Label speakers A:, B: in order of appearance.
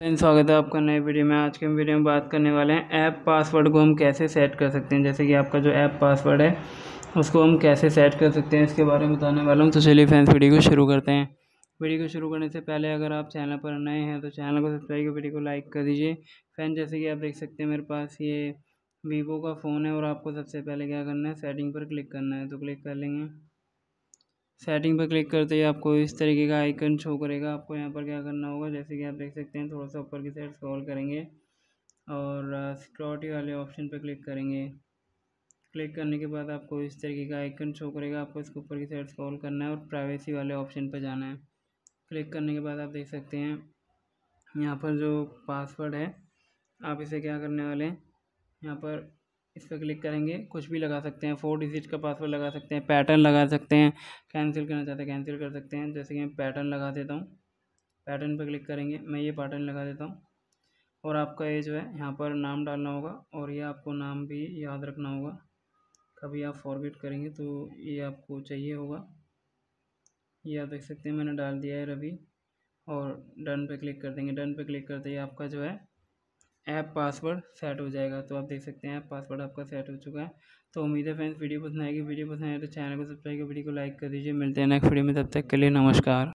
A: स्वागत है आपका नए वीडियो में। आज के वीडियो में बात करने वाले हैं ऐप पासवर्ड को हम कैसे सेट कर सकते हैं। जैसे कि आपका जो ऐप पासवर्ड है, उसको हम कैसे सेट कर सकते हैं, इसके बारे में बताने वाला हूँ। तो चलिए फ्रेंड्स, वीडियो को शुरू करते हैं। वीडियो को शुरू करने से पहले अगर आप चैनल पर नए हैं तो चैनल को सब्सक्राइब कर वीडियो को लाइक कर दीजिए। फ्रेंड जैसे कि आप देख सकते हैं, मेरे पास ये वीवो का फ़ोन है और आपको सबसे पहले क्या करना है? सेटिंग पर क्लिक करना है। तो क्लिक कर लेंगे। सेटिंग पर क्लिक करते ही आपको इस तरीके का आइकन शो करेगा। आपको यहाँ पर क्या करना होगा? जैसे कि आप देख सकते हैं, थोड़ा सा ऊपर की साइड स्क्रॉल करेंगे और सिक्योरिटी वाले ऑप्शन पर क्लिक करेंगे। क्लिक करने के बाद आपको इस तरीके का आइकन शो करेगा। आपको इसके ऊपर की साइड स्क्रॉल करना है और प्राइवेसी वाले ऑप्शन पर जाना है। क्लिक करने के बाद आप देख सकते हैं, यहाँ पर जो पासवर्ड है, आप इसे क्या करने वाले हैं? यहाँ पर इस पर क्लिक करेंगे। कुछ भी लगा सकते हैं। फोर डिजिट का पासवर्ड लगा सकते हैं। पैटर्न लगा सकते हैं। कैंसिल करना चाहते हैं, कैंसिल कर सकते हैं। जैसे कि मैं पैटर्न लगा देता हूँ। पैटर्न पर क्लिक करेंगे। मैं ये पैटर्न लगा देता हूँ। और आपका ये जो है, यहाँ पर नाम डालना होगा और ये आपको नाम भी याद रखना होगा। कभी आप फॉरगेट करेंगे तो ये आपको चाहिए होगा। ये आप देख सकते हैं, मैंने डाल दिया है रवि। और डन पे क्लिक कर देंगे। डन पे क्लिक करते ही आपका जो है ऐप पासवर्ड सेट हो जाएगा। तो आप देख सकते हैं ऐप पासवर्ड आपका सेट हो चुका है। तो उम्मीद है फ्रेंड्स, वीडियो पसंद आएगी। वीडियो पसंद आए तो चैनल को सब्सक्राइब कर वीडियो को लाइक कर दीजिए। मिलते हैं नेक्स्ट वीडियो में, तब तक के लिए नमस्कार।